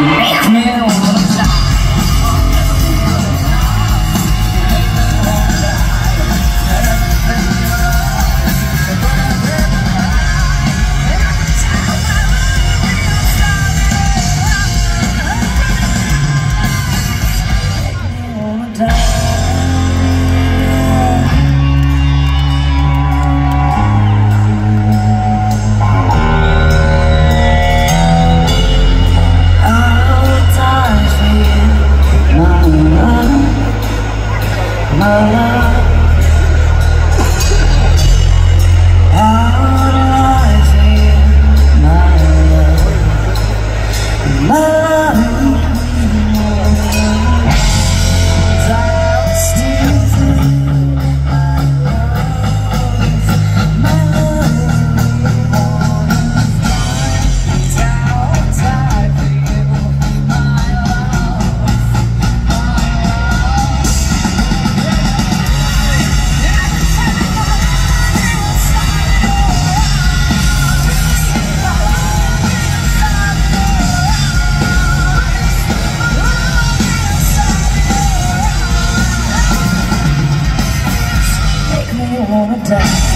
Make me time.